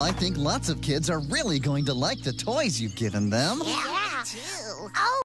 I think lots of kids are really going to like the toys you've given them. Yeah, too. Oh,